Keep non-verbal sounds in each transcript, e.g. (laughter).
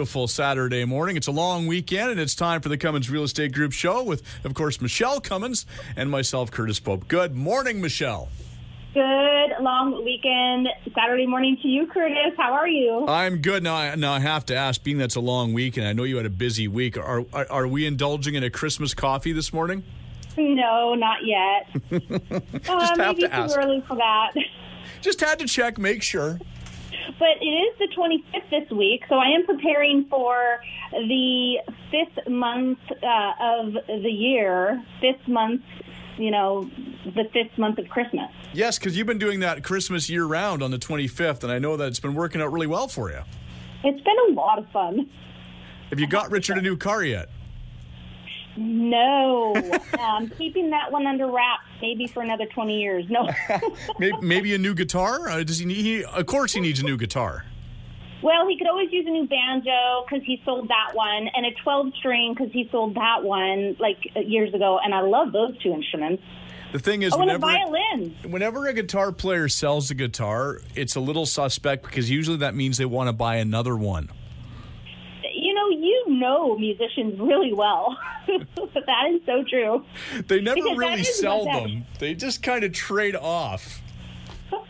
beautiful, Saturday morning. It's a long weekend, and it's time for the Cummins Real Estate Group show with, of course, Michele Cummins and myself, Curtis Pope. Good morning, Michele. Good long weekend, Saturday morning to you, Curtis. How are you? I'm good. Now, I, now I have to ask, being that's a long week, and I know you had a busy week. Are are, are we indulging in a Christmas coffee this morning? No, not yet. (laughs) Just uh, have maybe to too ask. early for that. Just had to check, make sure. But it is the 25th this week, so I am preparing for the fifth month uh, of the year. Fifth month, you know, the fifth month of Christmas. Yes, because you've been doing that Christmas year round on the 25th, and I know that it's been working out really well for you. It's been a lot of fun. Have you got Richard a new car yet? No, I'm keeping that one under wraps, maybe for another 20 years. No. (laughs) Maybe, maybe a new guitar? Uh, does he need? He, of course, he needs a new guitar. Well, he could always use a new banjo because he sold that one, and a 12 string because he sold that one like years ago. And I love those two instruments. The thing is, Oh, and a violin. whenever a guitar player sells a guitar, it's a little suspect because usually that means they want to buy another one. Know, musicians really well. (laughs) that is so true. They never Because really sell them. They just kind of trade off. (laughs)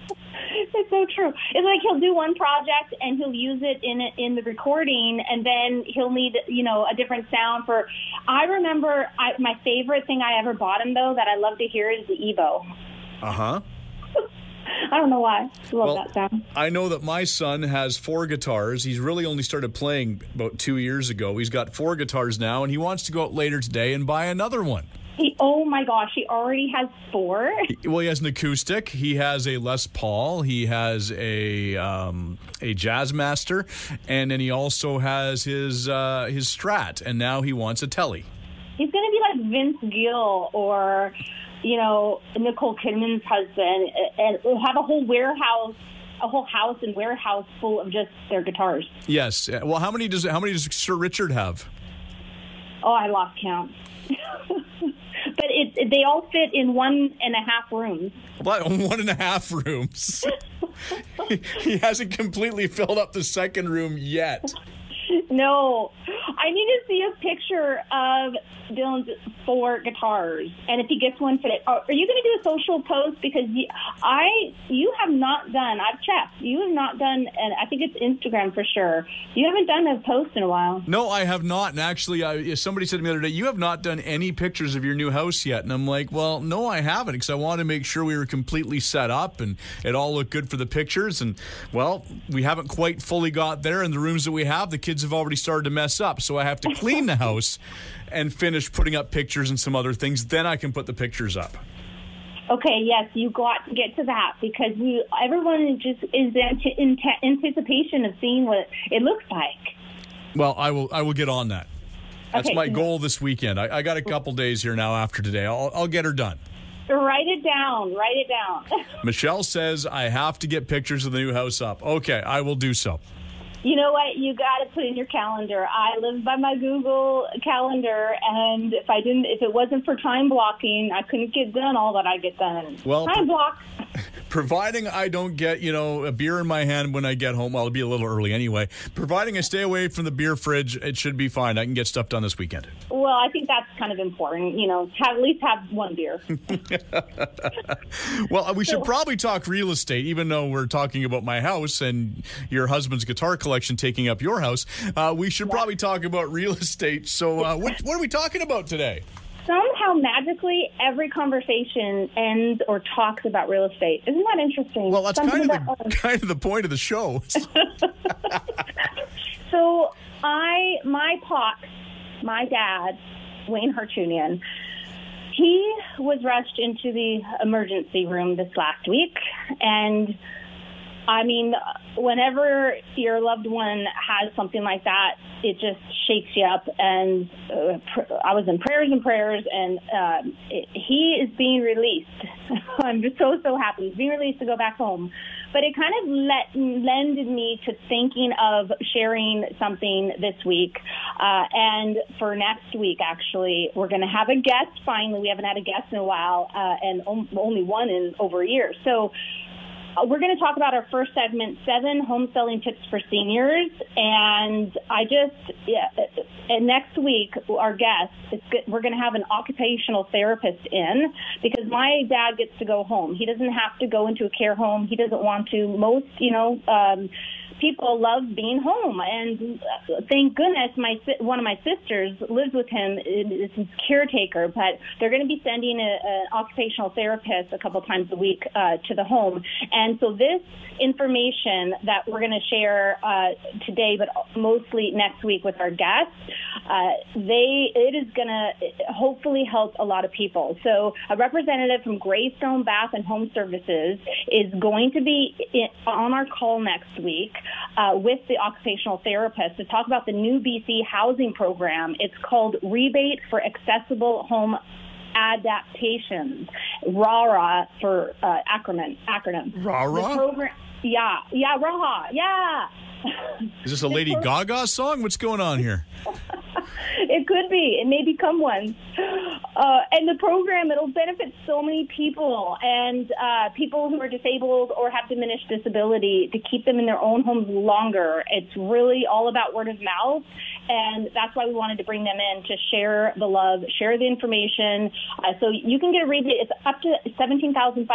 It's so true. It's like he'll do one project and he'll use it in in the recording, and then he'll need you know a different sound for. I remember I, my favorite thing I ever bought him though that I love to hear is the Evo. Uh huh. I don't know why. I love Well, that sound. I know that my son has four guitars. He's really only started playing about two years ago. He's got four guitars now, and he wants to go out later today and buy another one. He, oh my gosh, he already has four. Well, he has an acoustic. He has a Les Paul. He has a um, a Jazzmaster, and then he also has his uh, his Strat. And now he wants a Telly. He's going to be like Vince Gill or, you know, Nicole Kidman's husband, and have a whole warehouse, a whole house and warehouse full of just their guitars. Yes. Well, how many does how many does Sir Richard have? Oh, I lost count. (laughs) but it, they all fit in one and a half rooms. (laughs) One and a half rooms. he, (laughs) he hasn't completely filled up the second room yet. (laughs) No, I need to see a picture of Dylan's four guitars, and if he gets one today, are oh, are you going to do a social post? Because you, I, you have not done. I've checked. You have not done, and I think it's Instagram for sure. You haven't done a post in a while. No, I have not. And actually, I, somebody said to me the other day, "You have not done any pictures of your new house yet." And I'm like, "Well, no, I haven't, because I wanted to make sure we were completely set up and it all looked good for the pictures." And well, we haven't quite fully got there. In the rooms that we have, the kids have already started to mess up, so I have to clean the house and finish putting up pictures and some other things. Then I can put the pictures up. Okay, yes, you got to get to that because we, everyone just is in, in anticipation of seeing what it looks like. Well, I will. I will get on that. That's Okay. my goal this weekend. I, I got a couple days here now after today. I'll, I'll get her done. Write it down. Write it down. (laughs) Michele says I have to get pictures of the new house up. Okay, I will do so. You know what? You got to put in your calendar. I live by my Google calendar, and if I didn't, if it wasn't for time blocking, I couldn't get done all that I get done. Well, time block. Providing I don't get, you know, a beer in my hand when I get home, well, it'll be a little early anyway. Providing I stay away from the beer fridge, it should be fine. I can get stuff done this weekend. Well, I think that's kind of important. You know, have, at least have one beer. (laughs) (laughs) Well, we should probably talk real estate, even though we're talking about my house and your husband's guitar collection taking up your house. Uh, we should probably talk about real (laughs) estate. So, uh, what, what are we talking about today? Somehow, magically, every conversation ends or talks about real estate. Isn't that interesting? Well, that's Something kind of the, um, kind of the point of the show. (laughs) (laughs) So I, my pops, my dad, Wayne Hartunian, he was rushed into the emergency room this last week, and I mean, whenever your loved one has something like that, it just shakes you up. And uh, pr- I was in prayers and prayers, and it, he is being released. (laughs) I'm just so so happy he's being released to go back home. But it kind of let, lended me to thinking of sharing something this week. Uh, and for next week, actually, we're going to have a guest finally. We haven't had a guest in a while, uh, and only one in over a year. So we're going to talk about our first segment, seven home selling tips for seniors. And I just, yeah, and next week, our guest, we're going to have an occupational therapist in because my dad gets to go home. He doesn't have to go into a care home. He doesn't want to. Most, you know, um, people love being home, and thank goodness my one of my sisters lives with him is his caretaker. But they're going to be sending an occupational therapist a couple times a week uh, to the home, and so this information that we're going to share uh, today, but mostly next week with our guests, uh, they it is going to hopefully help a lot of people. So a representative from Greystone Bath and Home Services is going to be on our call next week uh, with the occupational therapist to talk about the new BC housing program. It's called Rebate for Accessible Home Adaptations, RARA for uh, acronym. acronym. RARA? Yeah, yeah, RARA, yeah. Is this a (laughs) Lady Gaga song? What's going on here? (laughs) (laughs) it could be. It may become one. Uh, and the program, it'll benefit so many people and uh, people who are disabled or have diminished disability to keep them in their own homes longer. It's really all about word of mouth. And that's why we wanted to bring them in to share the love, share the information. Uh, so you can get a rebate. It's up to $17,500.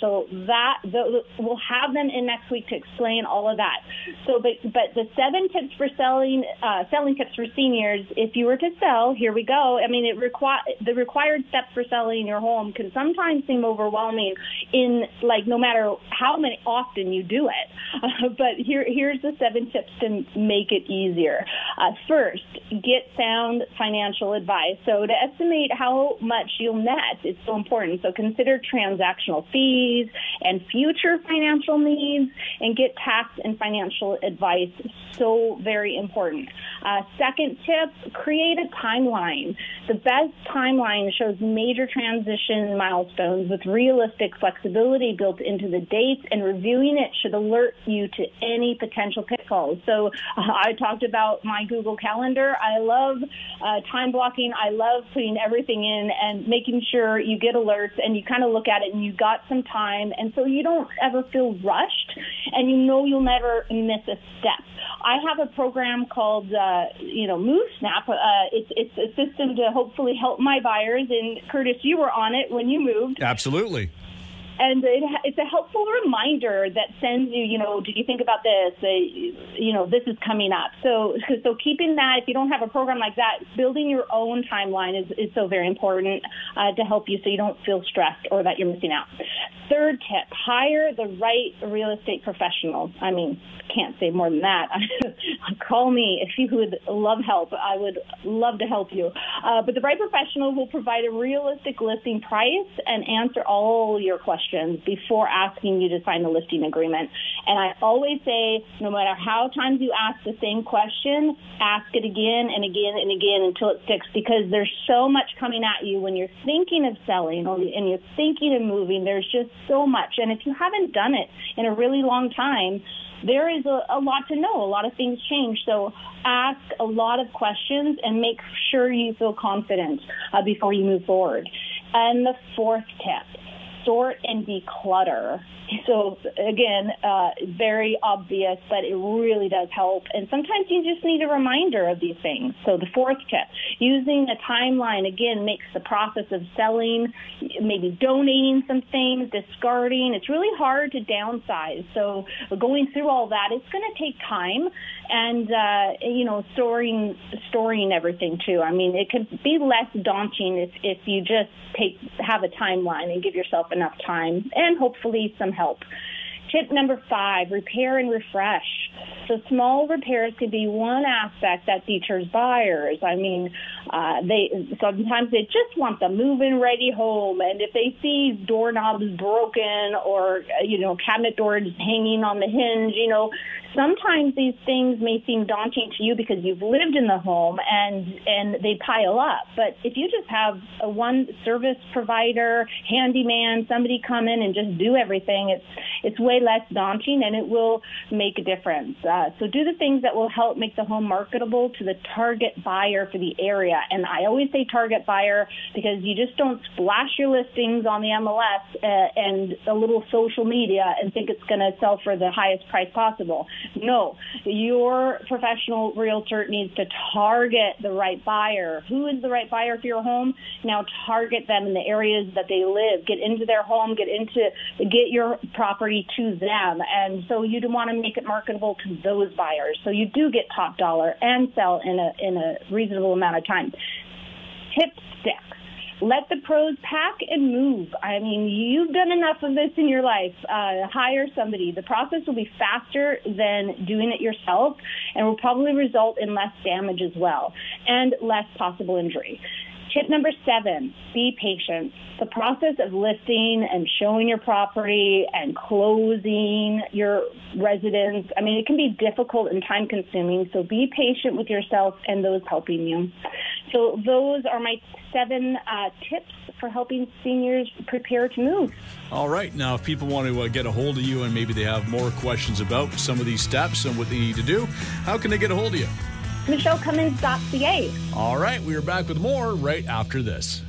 So that the, we'll have them in next week to explain all of that. So, but, but the seven tips for selling, uh, selling tips for seniors, if you were to sell, here we go. I mean, it require the required steps for selling your home can sometimes seem overwhelming in like no matter how many often you do it. Uh, (laughs) but here, here's the seven tips to make it easier. Uh, first, get sound financial advice. So to estimate how much you'll net, it's so important. So consider transactional fees and future financial needs, and get tax and financial advice. So very important. Uh, second tip, create a timeline. The best timeline shows major transition milestones with realistic flexibility built into the dates, and reviewing it should alert you to any potential pitfalls. So uh, I talked about my Google Calendar. I love uh, time blocking. I love putting everything in and making sure you get alerts and you kind of look at it and you got some time, and so you don't ever feel rushed, and you know you'll never miss a step. I have a program called, uh, you know, Move Snap. Uh, it's it's a system to hopefully help my buyers. And Curtis, you were on it when you moved. Absolutely and it, it's a helpful reminder that sends you, you know, did you think about this? Uh, you know, this is coming up. So, so keeping that, if you don't have a program like that, building your own timeline is, is so very important uh, to help you so you don't feel stressed or that you're missing out. Third tip, hire the right real estate professional. I mean, can't say more than that. (laughs) Call me if you would love help. I would love to help you. Uh, but the right professional will provide a realistic listing price and answer all your questions questions before asking you to sign the listing agreement. And I always say, no matter how times you ask the same question, ask it again and again and again until it sticks because there's so much coming at you when you're thinking of selling and you're thinking of moving. There's just so much. And if you haven't done it in a really long time, there is a, a, lot to know. A lot of things change. So ask a lot of questions and make sure you feel confident uh, before you move forward. And the fourth tip sort and declutter. So again, uh, very obvious, but it really does help. And sometimes you just need a reminder of these things. So the fourth tip, using a timeline again makes the process of selling, maybe donating some things, discarding. It's really hard to downsize. So going through all that, it's going to take time, and uh, you know, storing storing everything too. I mean, it could be less daunting if if you just take have a timeline and give yourself enough time and hopefully some help. Tip number five, repair and refresh. So small repairs could be one aspect that deters buyers. I mean, uh, they sometimes they just want the move-in ready home, and if they see doorknobs broken or you know cabinet doors hanging on the hinge, you know, sometimes these things may seem daunting to you because you've lived in the home and and they pile up. But if you just have a one service provider, handyman, somebody come in and just do everything, it's it's way less daunting and it will make a difference. Uh, so do the things that will help make the home marketable to the target buyer for the area. And I always say target buyer because you just don't splash your listings on the MLS uh, and a little social media and think it's going to sell for the highest price possible. (laughs) No, your professional realtor needs to target the right buyer. Who is the right buyer for your home? Now target them in the areas that they live. Get into their home. Get into get your property to them. And so you want to make it marketable to those buyers. So you do get top dollar and sell in a in a reasonable amount of time. Tip six let the pros pack and move. I mean, you've done enough of this in your life. Uh, hire somebody. The process will be faster than doing it yourself and will probably result in less damage as well and less possible injury. Tip number seven, be patient. The process of listing and showing your property and closing your residence, I mean, it can be difficult and time consuming. So be patient with yourself and those helping you. So those are my seven uh, tips for helping seniors prepare to move. All right. Now, if people want to uh, get a hold of you and maybe they have more questions about some of these steps and what they need to do, how can they get a hold of you? MicheleCummins.ca. All right, we are back with more right after this.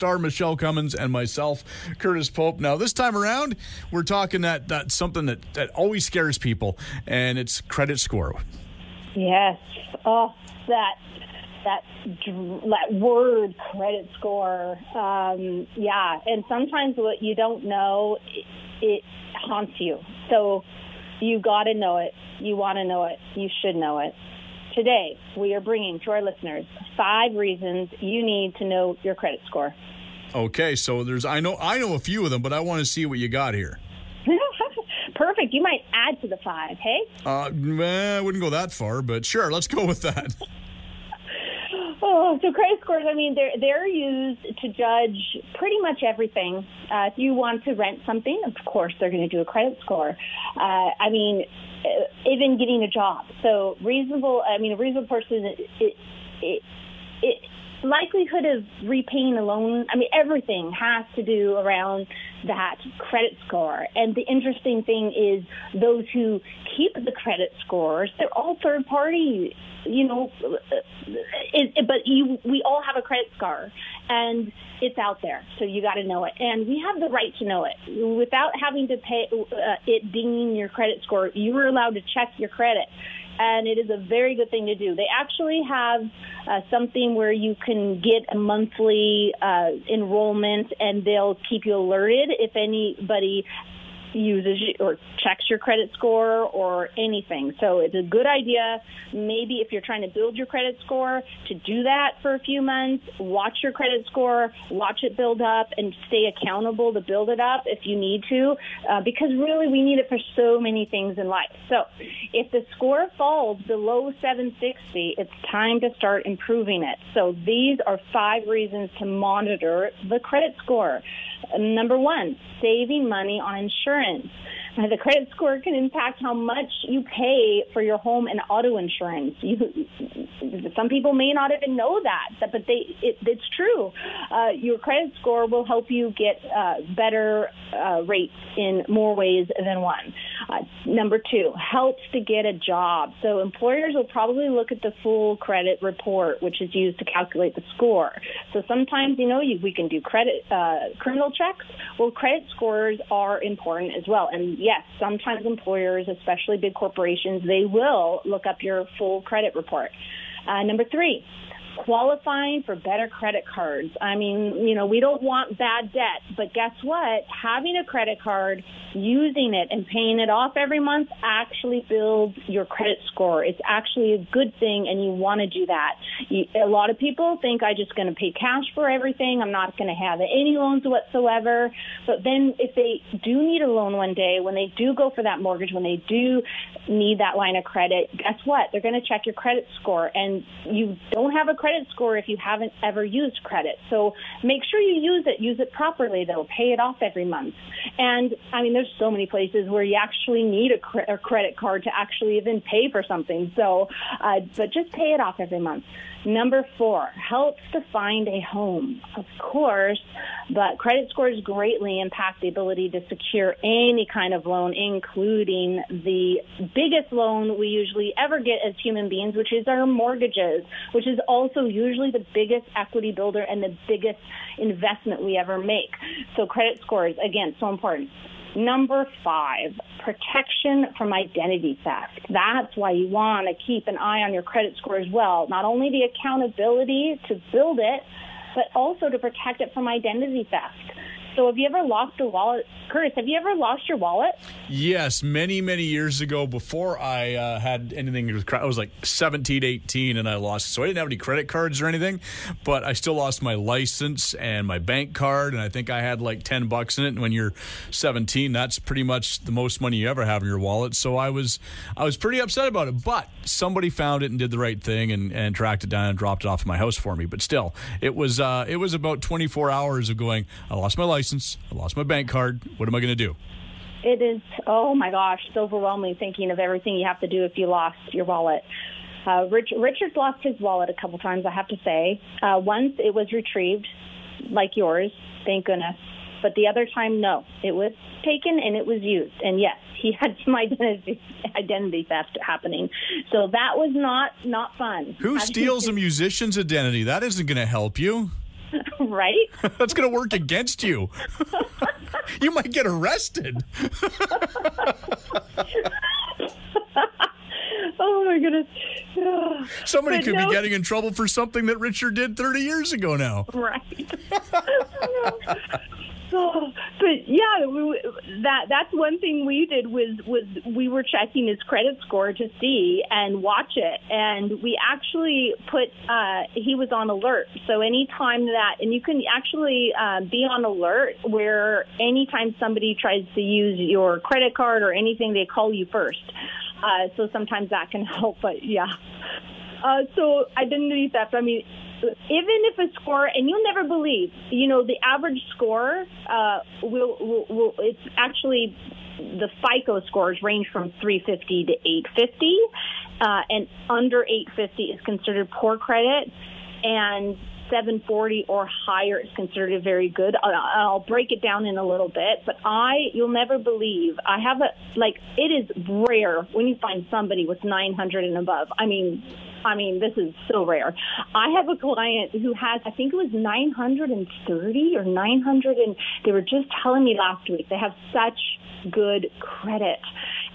Star Michele Cummins and myself, Curtis Pope. Now, this time around, we're talking that, that something that, that always scares people, and it's credit score. Yes. Oh, that that that word credit score. Um, yeah, and sometimes what you don't know, it, it haunts you. So you got to know it. You want to know it. You should know it. Today, we are bringing to our listeners five reasons you need to know your credit score. Okay, so there's I know I know a few of them, but I want to see what you got here. (laughs) Perfect. You might add to the five, hey? Uh, I wouldn't go that far, but sure, let's go with that. (laughs) Oh, so credit scores, I mean, they're, they're used to judge pretty much everything. Uh, if you want to rent something, of course, they're going to do a credit score. Uh, I mean, uh, even getting a job. So reasonable, I mean, a reasonable person, it, it, it, likelihood of repaying a loan, I mean, everything has to do around that credit score. And the interesting thing is those who keep the credit scores, they're all third party, you know, it, it, but you, we all have a credit score and it's out there. So you got to know it. And we have the right to know it without having to pay uh, it dinging your credit score. You are allowed to check your credit and it is a very good thing to do. They actually have uh, something where you can get a monthly uh, enrollment, and they'll keep you alerted if anybody uses or checks your credit score or anything. So it's a good idea, maybe if you're trying to build your credit score, to do that for a few months, watch your credit score, watch it build up, and stay accountable to build it up if you need to, uh, because really we need it for so many things in life. So if the score falls below 760, it's time to start improving it. So these are five reasons to monitor the credit score. Number one, saving money on insurance. Uh, the credit score can impact how much you pay for your home and auto insurance. You, some people may not even know that, but they it, it's true. Uh, your credit score will help you get uh, better uh, rates in more ways than one. Uh, number two, helps to get a job. So employers will probably look at the full credit report, which is used to calculate the score. So sometimes, you know, you, we can do credit criminal checks. Well, credit scores are important as well. And yes, sometimes employers, especially big corporations, they will look up your full credit report. Uh, number three, qualifying for better credit cards. I mean, you know, we don't want bad debt, but guess what? Having a credit card, using it and paying it off every month actually builds your credit score. It's actually a good thing and you want to do that. A lot of people think I'm just going to pay cash for everything. I'm not going to have any loans whatsoever. But then if they do need a loan one day, when they do go for that mortgage, when they do need that line of credit, guess what? They're going to check your credit score and you don't have a credit score if you haven't ever used credit. So make sure you use it, use it properly though, pay it off every month. And I mean, there's so many places where you actually need a, cre- a credit card to actually even pay for something. So, uh, but just pay it off every month. Number four, helps to find a home. Of course, but credit scores greatly impact the ability to secure any kind of loan, including the biggest loan we usually ever get as human beings, which is our mortgages, which is also usually the biggest equity builder and the biggest investment we ever make. So credit scores, again, so important. Number five, protection from identity theft. That's why you want to keep an eye on your credit score as well. Not only the accountability to build it, but also to protect it from identity theft. So have you ever lost a wallet? Curtis, have you ever lost your wallet? Yes, many, many years ago before I uh, had anything with I was like 17, 18 and I lost it. So I didn't have any credit cards or anything, but I still lost my license and my bank card. And I think I had like 10 bucks in it. And when you're 17, that's pretty much the most money you ever have in your wallet. So I was, I was pretty upset about it, but somebody found it and did the right thing and, and tracked it down and dropped it off at my house for me. But still, it was, uh, it was about 24 hours of going, I lost my license license. I lost my bank card. What am I going to do? It is, oh my gosh, it's overwhelming thinking of everything you have to do if you lost your wallet. Uh, Rich, Richard's lost his wallet a couple times, I have to say. Uh, once it was retrieved, like yours, thank goodness. But the other time, no, it was taken and it was used. And yes, he (laughs) had some identity identity theft happening. So that was not not fun. Who steals a musician's identity? That isn't going to help you. (laughs) right? (laughs) That's going to work against you. (laughs) you might get arrested. oh my goodness. (sighs) Somebody but could no. be getting in trouble for something that Richard did 30 years ago now. Right. Oh, Oh, but yeah, we, that that's one thing we did was was we were checking his credit score to see and watch it, and we actually put uh, he was on alert. So anytime that, and you can actually uh, be on alert where anytime somebody tries to use your credit card or anything, they call you first. Uh, so sometimes that can (laughs) help, but yeah. Uh, so identity theft. I mean, even if a score, and you'll never believe, you know, the average score uh, will, will, will, it's actually the FICO scores range from 350 to 850, uh, and under 850 is considered poor credit, and 740 or higher is considered very good. I'll break it down in a little bit, but I, you'll never believe, I have a, like, it is rare when you find somebody with 900 and above. I mean, I mean, this is so rare. I have a client who has, I think it was 930 or 900, and they were just telling me last week they have such good credit.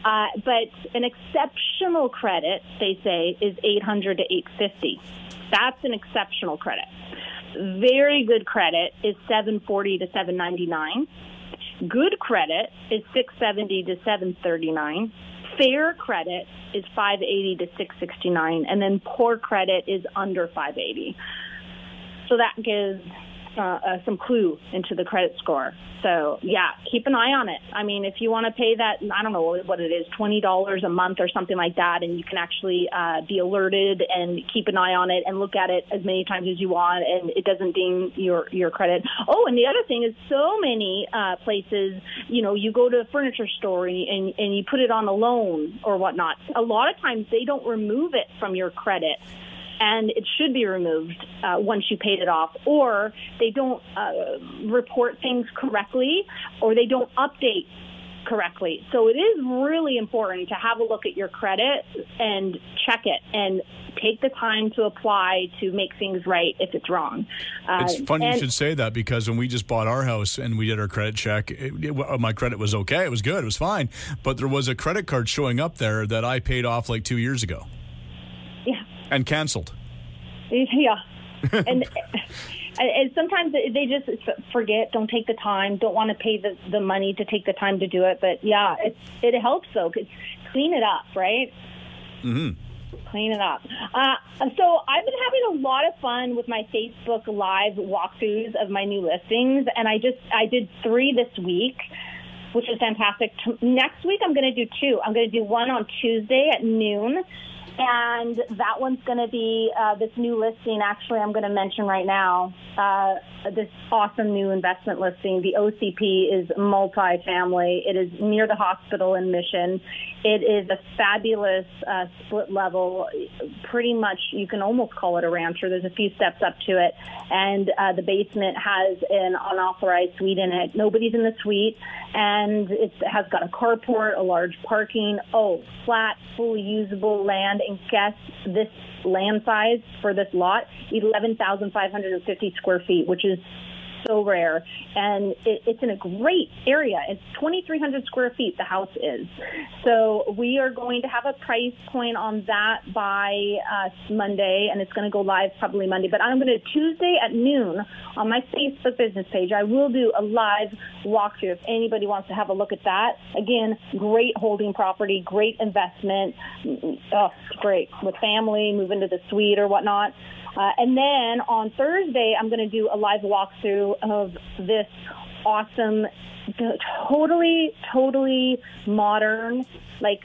Uh, but an exceptional credit, they say, is 800 to 850. That's an exceptional credit. Very good credit is 740 to 799. Good credit is 670 to 739 fair credit is 580 to 669, and then poor credit is under 580. So that gives uh, uh, some clue into the credit score. So yeah, keep an eye on it. I mean, if you want to pay that, I don't know what it is, twenty dollars a month or something like that, and you can actually uh, be alerted and keep an eye on it and look at it as many times as you want, and it doesn't ding your your credit. Oh, and the other thing is, so many uh, places, you know, you go to a furniture store and, and and you put it on a loan or whatnot. A lot of times they don't remove it from your credit and it should be removed uh, once you paid it off, or they don't uh, report things correctly, or they don't update correctly. So it is really important to have a look at your credit and check it and take the time to apply to make things right if it's wrong. Uh, it's funny and, you should say that because when we just bought our house and we did our credit check, it, it, my credit was okay. It was good. It was fine. But there was a credit card showing up there that I paid off like two years ago and canceled. Yeah, (laughs) and. and sometimes they just forget, don't take the time, don't want to pay the, the money to take the time to do it. But yeah, it it helps though. Cause clean it up, right? Mm-hmm. Clean it up. Uh, so I've been having a lot of fun with my Facebook Live walkthroughs of my new listings, and I just I did three this week which is fantastic. Next week, I'm going to do two. I'm going to do one on Tuesday at noon and that one's going to be uh, this new listing. Actually, I'm going to mention right now uh, this awesome new investment listing. The OCP is multi-family. It is near the hospital in Mission. It is a fabulous uh, split level. Pretty much, you can almost call it a rancher. There's a few steps up to it, and uh, the basement has an unauthorized suite in it. Nobody's in the suite, and it has got a carport, a large parking. Oh, flat, fully usable land and guess this land size for this lot 11,550 square feet, which is so rare, and it, it's in a great area. It's 2,300 square feet. The house is. So we are going to have a price point on that by uh, Monday, and it's going to go live probably Monday. But I'm going to Tuesday at noon on my Facebook business page. I will do a live walkthrough if anybody wants to have a look at that. Again, great holding property, great investment. Oh, great with family, move into the suite or whatnot. Uh, and then on Thursday, I'm going to do a live walkthrough of this awesome, totally, totally modern, like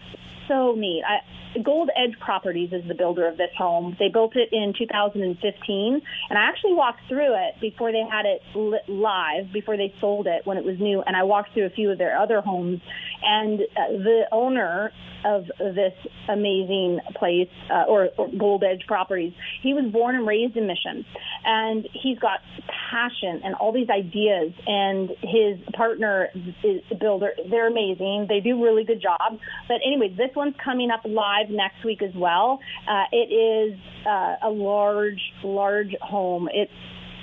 so neat. I, Gold Edge Properties is the builder of this home. They built it in 2015, and I actually walked through it before they had it live, before they sold it when it was new, and I walked through a few of their other homes. And uh, the owner of this amazing place, uh, or, or Gold Edge Properties, he was born and raised in Mission, and he's got passion and all these ideas. And his partner is a builder. They're amazing. They do really good job. But anyway, this one's coming up live live next week as well. Uh, it is uh, a large, large home. It's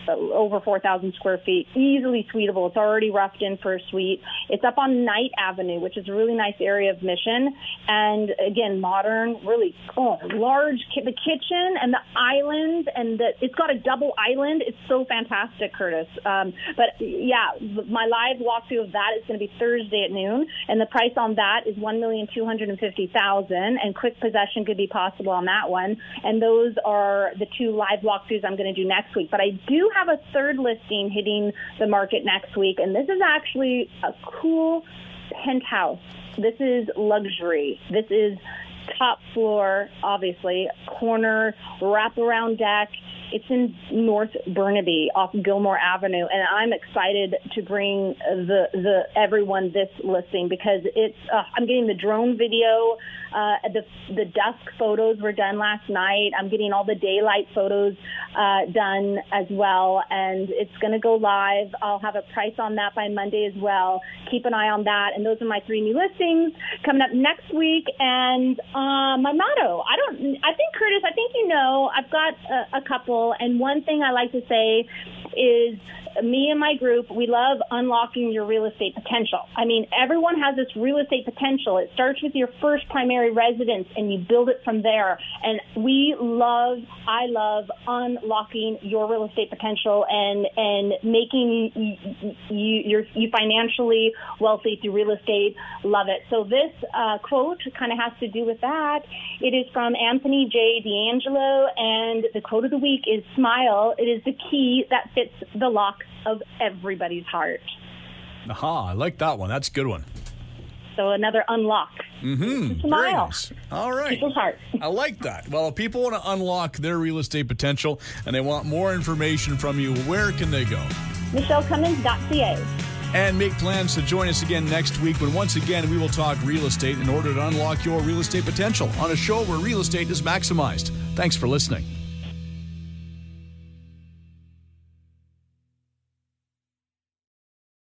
over 4,000 square feet, easily suitable. It's already roughed in for a suite. It's up on Knight Avenue, which is a really nice area of Mission, and again, modern, really oh, large. The kitchen and the island, and the, it's got a double island. It's so fantastic, Curtis. Um, but yeah, my live walkthrough of that is going to be Thursday at noon, and the price on that is one million two hundred and fifty thousand, and quick possession could be possible on that one. And those are the two live walkthroughs I'm going to do next week. But I do have a third listing hitting the market next week, and this is actually a cool penthouse. This is luxury. This is top floor, obviously, corner, wraparound deck. It's in North Burnaby off Gilmore Avenue, and I'm excited to bring the the everyone this listing because it's. Uh, I'm getting the drone video. Uh, the the dusk photos were done last night. I'm getting all the daylight photos uh, done as well, and it's going to go live. I'll have a price on that by Monday as well. Keep an eye on that. And those are my three new listings coming up next week. And uh, my motto. I don't. I think Curtis. I think you know. I've got a, a couple, and one thing I like to say is me and my group, we love unlocking your real estate potential. I mean, everyone has this real estate potential. It starts with your first primary residence and you build it from there. And we love, I love unlocking your real estate potential and, and making you, you, you're, financially wealthy through real estate. Love it. So this uh, quote kind of has to do with that. It is from Anthony J. D'Angelo and the quote of the week is smile. It is the key that fits the lock of everybody's heart. Aha, I like that one. That's a good one. So another unlock. Mm-hmm. Smile. Nice. All right. People's heart. I like that. Well, if people want to unlock their real estate potential and they want more information from you, where can they go? MicheleCummins.ca. And make plans to join us again next week when once again we will talk real estate in order to unlock your real estate potential on a show where real estate is maximized. Thanks for listening.